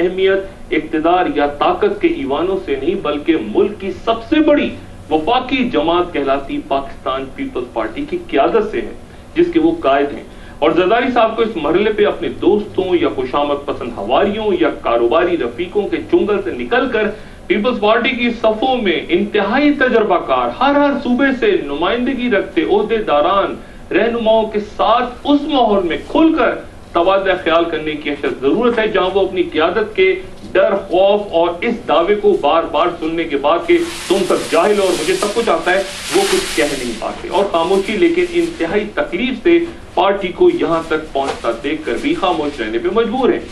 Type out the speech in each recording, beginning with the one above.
अहमियत, इकतदार या ताकत के ईवानों से नहीं, बल्कि मुल्क की सबसे बड़ी वफाकी जमात कहलाती पाकिस्तान पीपल्स पार्टी की क्यादत से है, जिसके वो कायद हैं। और जरदारी साहब को इस मरहले पे अपने दोस्तों या खुशामद पसंद हवारियों या कारोबारी रफीकों के चुंगल से निकलकर पीपल्स पार्टी की सफों में इंतहाई तजर्बाकार, हर हर सूबे से नुमाइंदगी रखते अहदेदारान रहनुमाओं के साथ उस माहौल में खुलकर तबादला ख्याल करने की ज़रूरत है, जहाँ वो अपनी क्यादत के डर, खौफ और इस दावे को बार बार सुनने के बाद कि तुम सब जाहिल और मुझे सब कुछ आता है, वो कुछ कह नहीं पाते। और खामोशी, लेकिन इंतहाई तकलीफ़ से पार्टी को यहाँ तक पहुँचता देखकर भी खामोश रहने पर मजबूर है।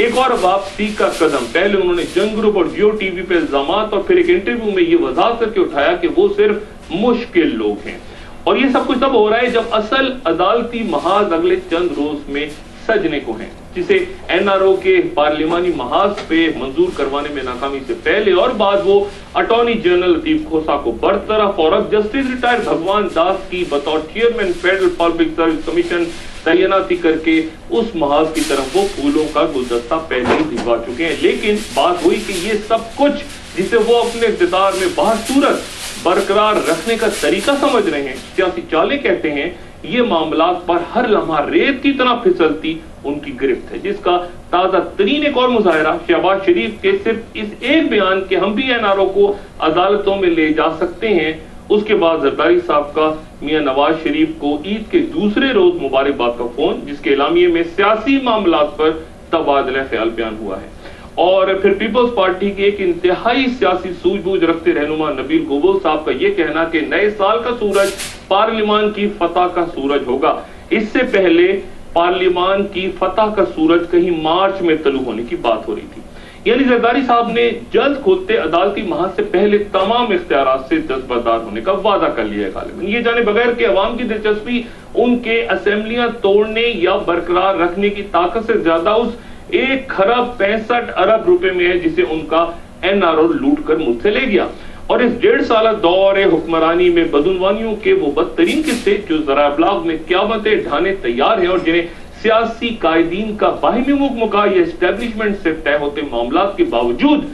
एक और वापसी का कदम, पहले उन्होंने जंग ग्रुप और जियो टीवी पे इल्ज़ाम और फिर एक इंटरव्यू में ये वजाहत करके उठाया कि वो सिर्फ़ मुश्किल लोग हैं। और ये सब कुछ तब हो रहा है जब असल अदालती महाज अगले चंद रोज में सजने को है जिसे एनआरओ के पार्लिमानी महाज पे मंजूर करवाने में नाकामी से पहले और बाद वो अटॉर्नी जनरल लतीफ खोसा को बरतरफ और अब जस्टिस रिटायर्ड भगवान दास की बतौर chairman federal public service commission तैनाती करके उस महाज की तरफ़ वो फूलों का गुलदस्ता पहले ही भिजवा चुके हैं। लेकिन बात हुई कि ये सब कुछ, जिसे वो अपने इकतदार में बाहर सूरत बरकरार रखने का तरीका समझ रहे हैं, सियासी चाले कहते हैं ये मामला पर हर लम्हा रेत की तरह फिसलती उनकी गिरफ्त है, जिसका ताज़ा तरीन एक और मुजाहरा शहबाज शरीफ के सिर्फ़ इस एक बयान के हम भी एनआरओ को अदालतों में ले जा सकते हैं। उसके बाद जरदारी साहब का मियाँ नवाज़ शरीफ को ईद के दूसरे रोज मुबारकबाद का फ़ोन, जिसके इलामिये में सियासी मामला पर तबादला ख्याल बयान हुआ है। और फिर पीपल्स पार्टी के एक इंतहाई सियासी सूझबूझ रखते रहनुमा नबील गोबोल साहब का यह कहना कि नए साल का सूरज पार्लियामान की फतह का सूरज होगा। इससे पहले पार्लियामान की फतह का सूरज कहीं मार्च में तलु होने की बात हो रही थी। यानी जरदारी साहब ने जल्द खुलते अदालती महाज से पहले तमाम इख्तियार से दस्तबरदार होने का वादा कर लिया है ये जाने बगैर के अवाम की दिलचस्पी, उनके असेंबलियाँ तोड़ने या बरकरार रखने की ताकत से ज़्यादा उस एक खरब पैंसठ अरब रुपए में है जिसे उनका एनआरओ लूट कर मुझसे ले गया। और इस डेढ़ साल दौर हुक्मरानी में बदनवानियों के वो बदतरीन किस्से, जो जरा ब्लाग में क्यामतें ढाने तैयार है और जिन्हें सियासी कायदीन का बाहिमी मुका या स्टैब्लिशमेंट से तय होते मामला के बावजूद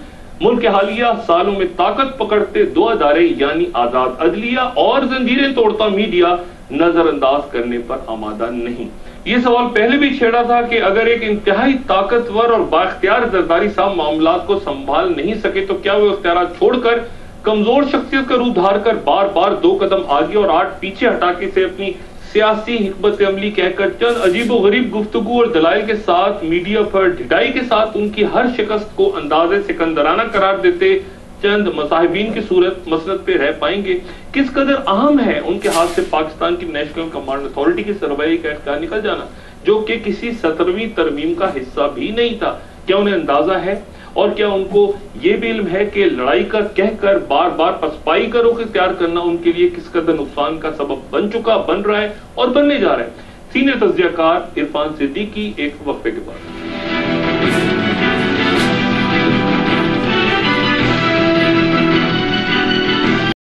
मुल्क के हालिया सालों में ताकत पकड़ते दो अदारे, यानी आज़ाद अदलिया और जंजीरें तोड़ता मीडिया, नजरअंदाज करने पर आमादा नहीं। ये सवाल पहले भी छेड़ा था कि अगर एक इंतहाई ताकतवर और बाख्तियार जरदारी साहब मामला को संभाल नहीं सके तो क्या वो अख्तियार छोड़कर कमज़ोर शख्सियत का रूप धार कर बार बार दो कदम आगे और आठ पीछे हटा के से अपनी सियासी हिकमत अमली कहकर चंद अजीब गरीब गुफ्तगु और दलाइल के साथ, मीडिया पर ढिटाई के साथ उनकी हर शिकस्त को अंदाजे सिकंदराना करार देते चंद मसाहिबीन की सूरत मसरत पे रह पाएँगे। किस कदर अहम है उनके हाथ से पाकिस्तान की नेशनल कमांड अथॉरिटी की सरवाई का इख्तियार निकल जाना, जो कि किसी सत्रहवीं तरमीम का हिस्सा भी नहीं था? क्या उन्हें अंदाज़ा है? और क्या उनको ये भी इल्म है कि लड़ाई का कहकर बार बार पसपाई के तैयार करना उनके लिए किस कदर नुकसान का सबब बन चुका, बन रहा है और बनने जा रहा है? सीनियर तजियाकार इरफान सिद्दीकी एक वक्फे के बाद।